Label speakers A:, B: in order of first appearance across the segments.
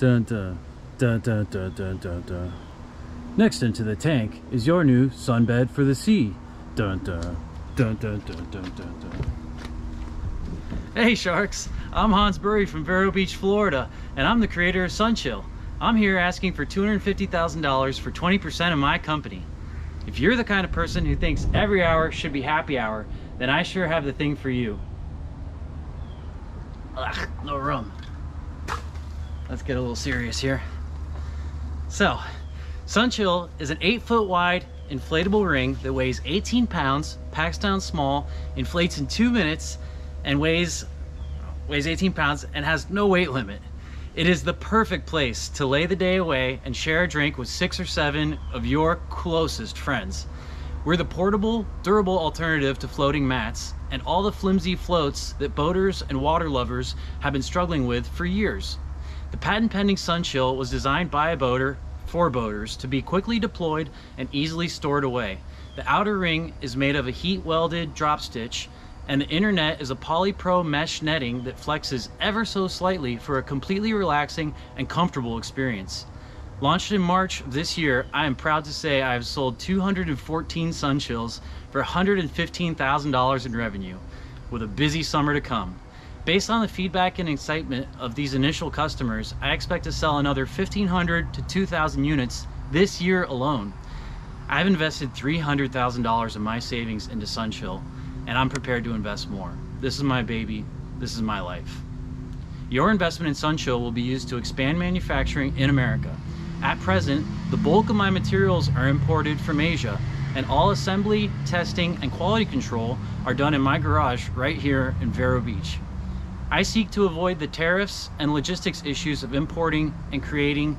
A: Dun dun dun dun dun dun dun dun. Next into the tank is your new sunbed for the sea. Dun dun dun dun dun dun dun dun. Hey sharks, I'm Hans Burry from Vero Beach, Florida, and I'm the creator of Sunchill. I'm here asking for $250,000 for 20% of my company. If you're the kind of person who thinks every hour should be happy hour, then I sure have the thing for you. Ugh, no rum. Let's get a little serious here. So, Sunchill is an 8 foot wide inflatable ring that weighs 18 pounds, packs down small, inflates in 2 minutes, and weighs weighs 18 pounds and has no weight limit. It is the perfect place to lay the day away and share a drink with six or seven of your closest friends. We're the portable, durable alternative to floating mats and all the flimsy floats that boaters and water lovers have been struggling with for years. The patent pending Sunchill was designed by a boater for boaters to be quickly deployed and easily stored away. The outer ring is made of a heat welded drop stitch and the inner net is a polypro mesh netting that flexes ever so slightly for a completely relaxing and comfortable experience. Launched in March of this year, I am proud to say I have sold 214 Sunchills for $115,000 in revenue, with a busy summer to come. Based on the feedback and excitement of these initial customers, I expect to sell another 1,500 to 2,000 units this year alone. I've invested $300,000 of my savings into Sunchill, and I'm prepared to invest more. This is my baby. This is my life. Your investment in Sunchill will be used to expand manufacturing in America. At present, the bulk of my materials are imported from Asia, and all assembly, testing, and quality control are done in my garage right here in Vero Beach. I seek to avoid the tariffs and logistics issues of importing and creating,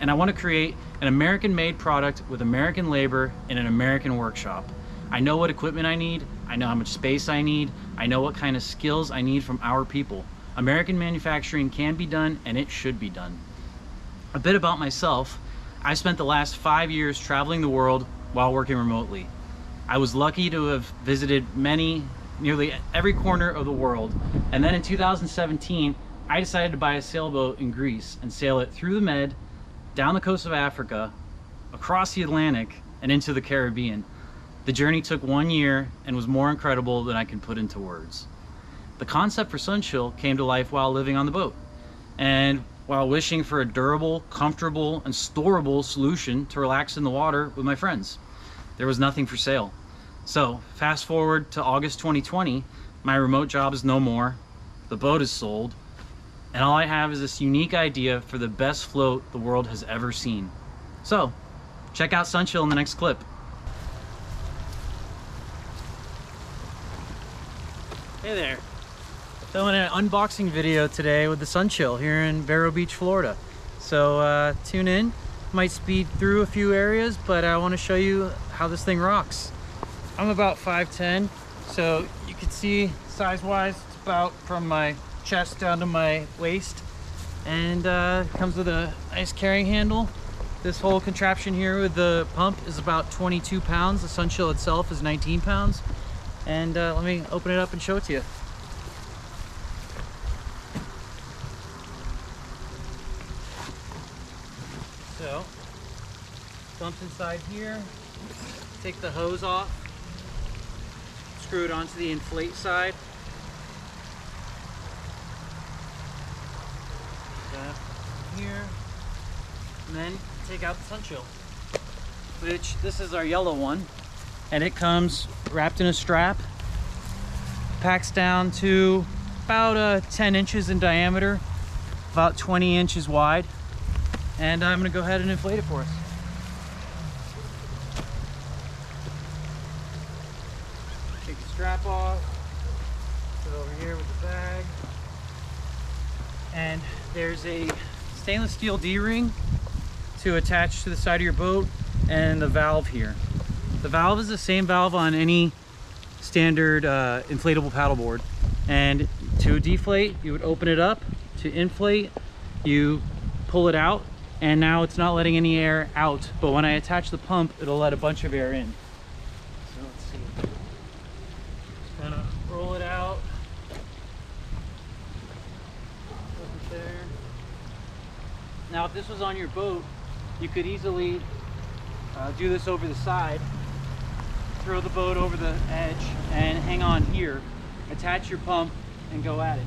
A: and I want to create an American-made product with American labor in an American workshop. I know what equipment I need, I know how much space I need, I know what kind of skills I need from our people. American manufacturing can be done and it should be done. A bit about myself, I spent the last five years traveling the world while working remotely. I was lucky to have visited many, nearly every corner of the world. And then in 2017, I decided to buy a sailboat in Greece and sail it through the Med, down the coast of Africa, across the Atlantic, and into the Caribbean. The journey took one year and was more incredible than I can put into words. The concept for Sunchill came to life while living on the boat. And while wishing for a durable, comfortable, and storable solution to relax in the water with my friends. There was nothing for sale. So, fast forward to August 2020, my remote job is no more, the boat is sold, and all I have is this unique idea for the best float the world has ever seen. So, check out Sunchill in the next clip. Hey there. Filming an unboxing video today with the Sunchill here in Vero Beach, Florida. So uh, tune in. Might speed through a few areas, but I want to show you how this thing rocks. I'm about 5'10", so you can see size-wise, it's about from my chest down to my waist. And uh, comes with a nice carrying handle. This whole contraption here with the pump is about 22 pounds. The Sunchill itself is 19 pounds. And uh, let me open it up and show it to you. So, dumps inside here, take the hose off, screw it onto the inflate side. That here, and then take out the Sunchill, which this is our yellow one, and it comes wrapped in a strap, packs down to about uh, 10 inches in diameter, about 20 inches wide. And I'm gonna go ahead and inflate it for us. Take the strap off, put it over here with the bag. And there's a stainless steel D-ring to attach to the side of your boat and the valve here. The valve is the same valve on any standard uh, inflatable paddleboard. And to deflate, you would open it up. To inflate, you pull it out and now it's not letting any air out. But when I attach the pump, it'll let a bunch of air in. So let's see. Just gonna roll it out. Put it there. Now, if this was on your boat, you could easily uh, do this over the side, throw the boat over the edge, and hang on here, attach your pump, and go at it.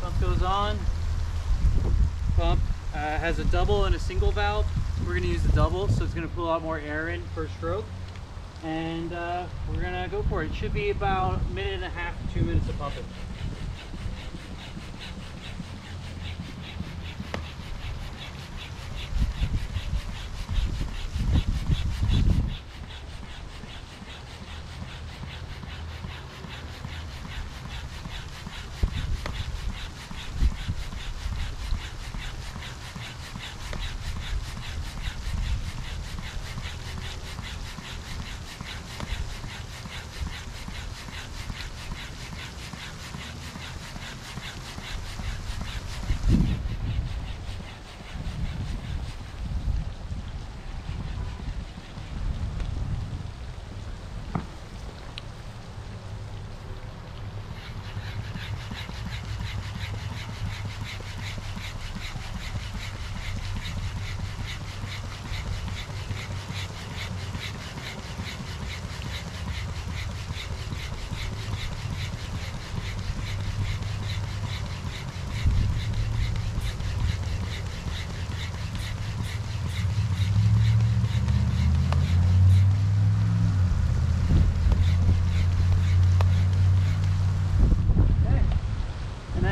A: Pump goes on. Pump uh, has a double and a single valve. We're going to use the double, so it's going to pull a lot more air in per stroke and uh, we're gonna go for it. It should be about a minute and a half two minutes of pumping.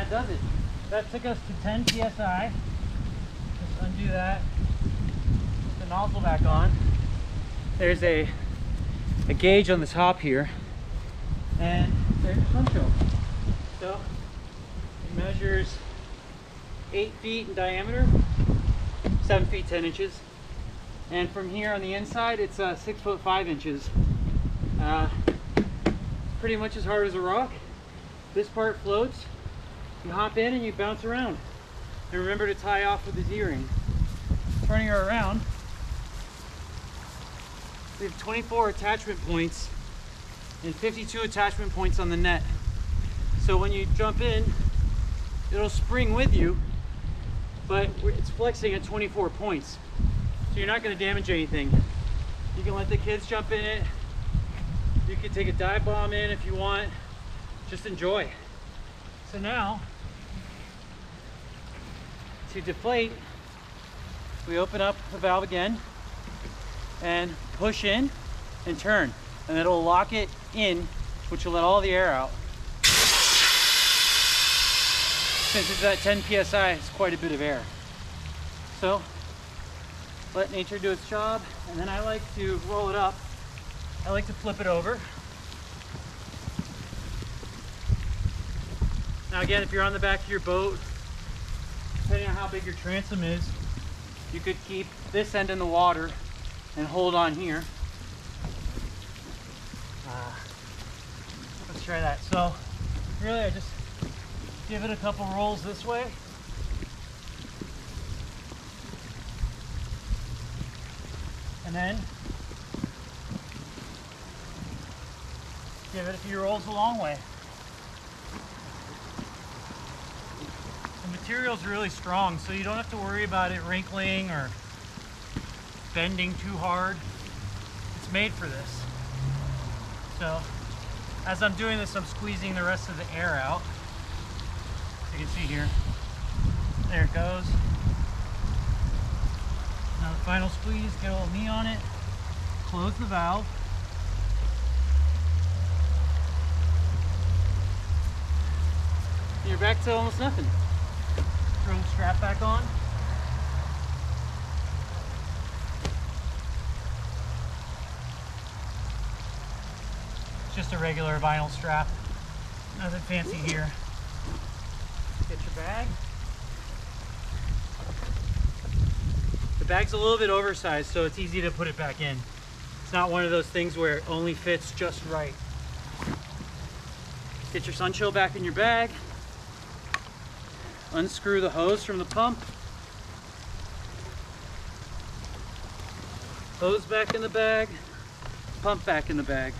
A: does it. That took us to 10 psi. Just undo that. Put the nozzle back on. There's a, a gauge on the top here. And there's show. So it measures 8 feet in diameter, 7 feet 10 inches. And from here on the inside, it's uh, 6 foot 5 inches. Uh, pretty much as hard as a rock. This part floats you hop in and you bounce around. And remember to tie off with the D-ring. Turning her around, we have 24 attachment points and 52 attachment points on the net. So when you jump in, it'll spring with you, but it's flexing at 24 points. So you're not gonna damage anything. You can let the kids jump in it. You can take a dive bomb in if you want. Just enjoy. So now, to deflate, we open up the valve again and push in and turn. And it'll lock it in, which will let all the air out. Since it's at 10 PSI, it's quite a bit of air. So, let nature do its job. And then I like to roll it up. I like to flip it over. Now again, if you're on the back of your boat, depending on how big your transom is, you could keep this end in the water and hold on here. Uh, let's try that. So really I just give it a couple rolls this way. And then give it a few rolls a long way. Material is really strong, so you don't have to worry about it wrinkling or bending too hard. It's made for this. So as I'm doing this, I'm squeezing the rest of the air out. You can see here. There it goes. Now the final squeeze, get a little knee on it, close the valve. You're back to almost nothing strap back on. It's just a regular vinyl strap. Nothing fancy here. Get your bag. The bag's a little bit oversized, so it's easy to put it back in. It's not one of those things where it only fits just right. Get your Sunchill back in your bag unscrew the hose from the pump. Hose back in the bag, pump back in the bag.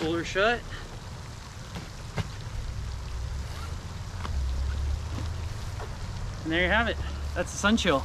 A: Pull shut. And there you have it. That's the Sunchill.